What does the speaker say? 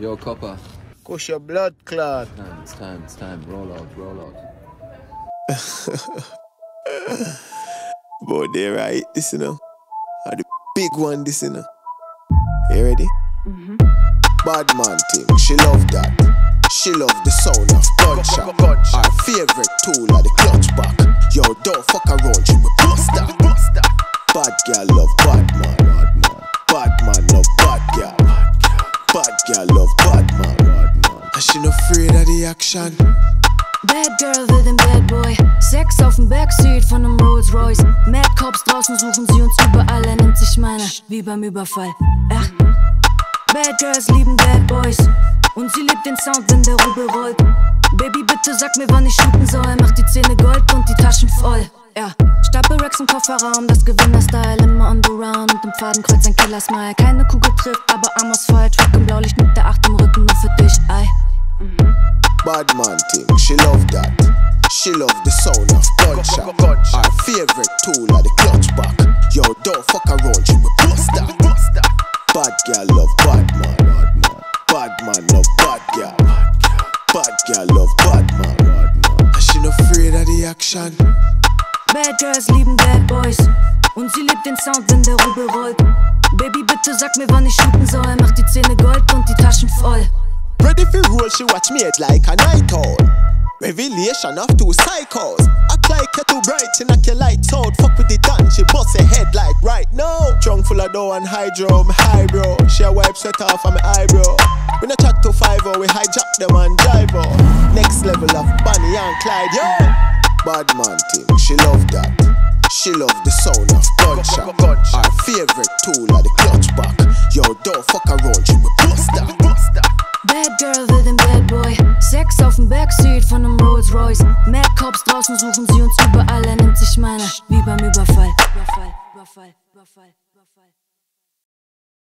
Yo, Copper. Push your blood clot. It's Time, it's time, it's time. Roll out, roll out. Boy, they right, this you know. Are the big one, this you know. You ready? Mm-hmm. Bad man thing, she love that. She love the sound of gunshot. Her favorite tool are the clutch back. Yo, don't fuck around, she will bust that. Bad girl love bad man. Bad man, love bad girl. Bad girl love bad man. Bad man. And she not afraid of the action. Bad Girl will den Bad Boy. Sex auf dem Backseat von nem Rolls Royce. Mad Cops draußen suchen sie uns überall. Er nimmt sich meine, wie beim Überfall. Ja. Bad Girls lieben Bad Boys. Und sie liebt den Sound, wenn der Rubel rollt. Baby, bitte sag mir, wann ich shooten soll. Mach die Zähne Gold und die Taschen voll. Ja. Stapel Racks im Kofferraum, das Gewinner-Style immer on the round. Und im Fadenkreuz ein Killer-Smile. Keine Kugel trifft, aber Arm aus Fall. Truck im Blaulicht mit der Acht im Rücken, nur für dich. Ei. Bad man thing, she love that. She love the sound of gunshot. Her favorite tool are the clutch back. Yo, don't fuck around, she will bust that. Bad girl love bad man. Bad man, love bad girl. Bad girl love bad man. And she not afraid of the action. Bad Girls lieben Bad Boys. Und sie liebt den Sound, wenn der Rubel rollt. Baby, bitte sag mir, wann ich shooten soll. Mach die Zähne Gold und die Taschen voll. Ready for roll, she watch me head like a night owl. Revelation of two psychos. Act like you're too bright, she knock your lights out. Fuck with the dance, she bust her head like right now. Trunk full of dough and hydro, me high bro. She a wipe sweat off of my eyebrow. We no chat to five oh, we hijack them and drive oh. Next level of Bonnie and Clyde, yo. Bad man thing, she love that. She love the sound of gunshot. Her favorite tool are the clutch back. Yo, don't fuck around, she will bust. Bad Girl will den Bad Boy. Sex auf dem Backseat von nem Rolls Royce. Mad Cops draußen suchen sie uns überall. Er nimmt sich meine, wie beim Überfall. Überfall, Überfall, Überfall, Überfall.